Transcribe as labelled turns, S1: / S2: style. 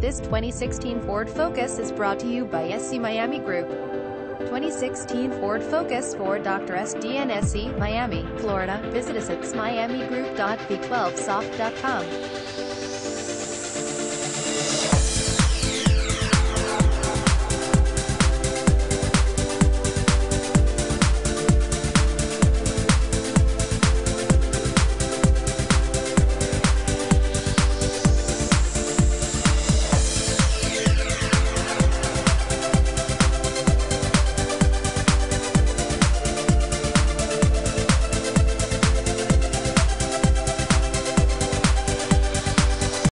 S1: This 2016 Ford Focus is brought to you by SC Miami Group. 2016 Ford Focus for Dr. DNSE Miami, Florida. Visit us at scmiamigroup.v12soft.com.